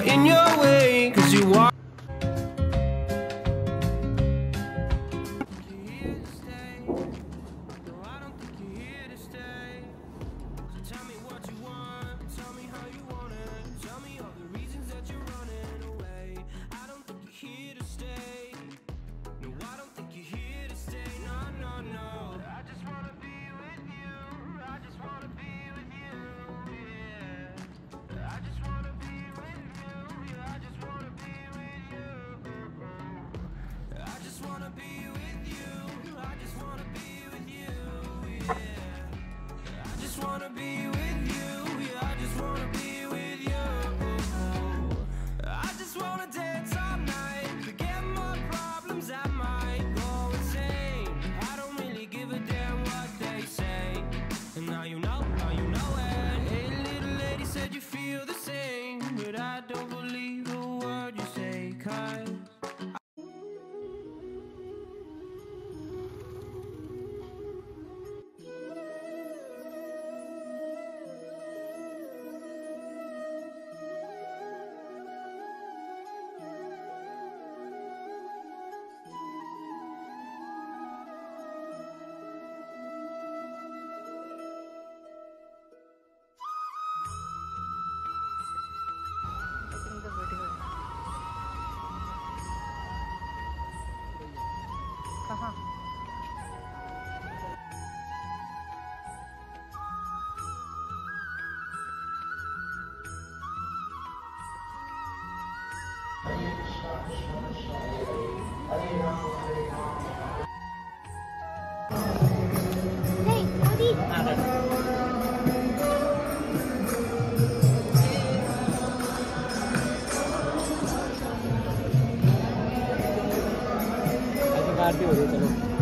in your way, 哈。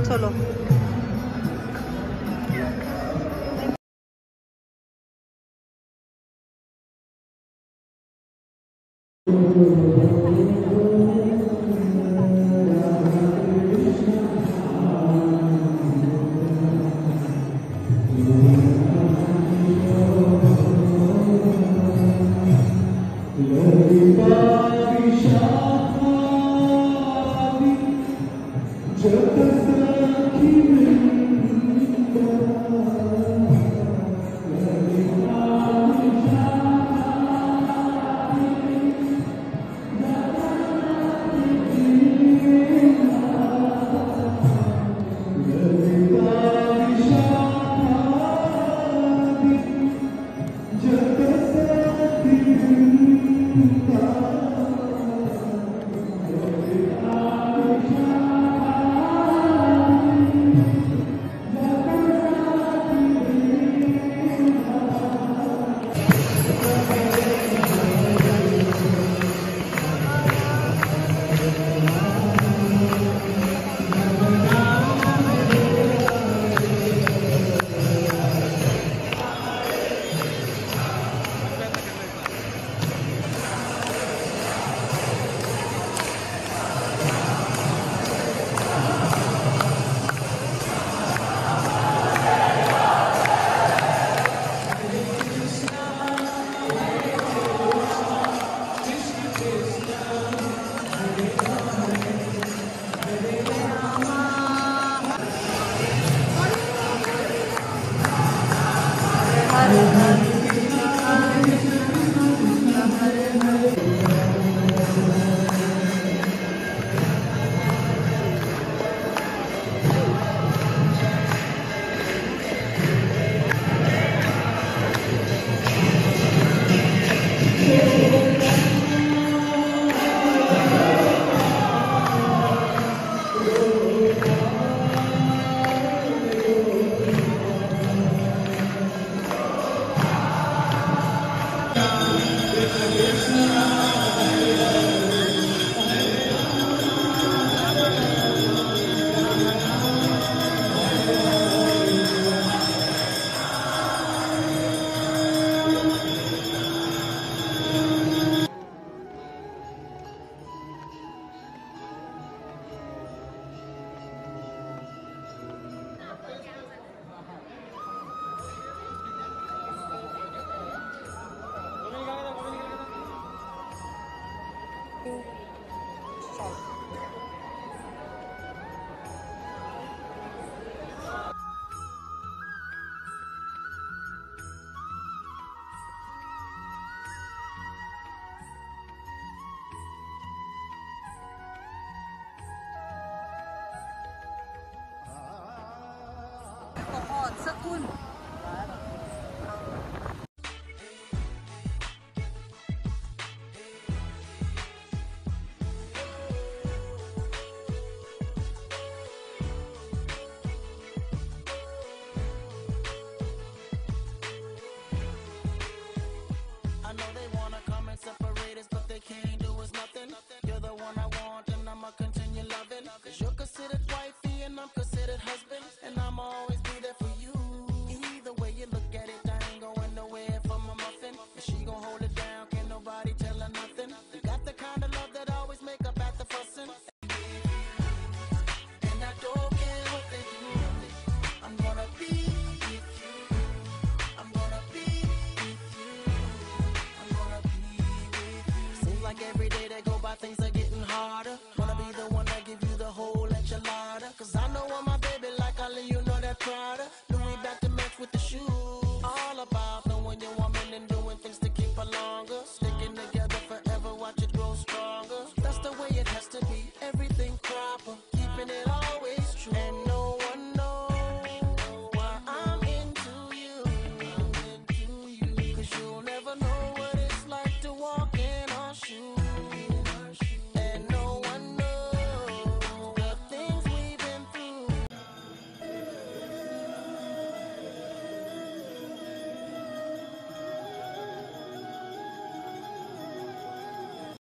চলো 滚